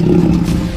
you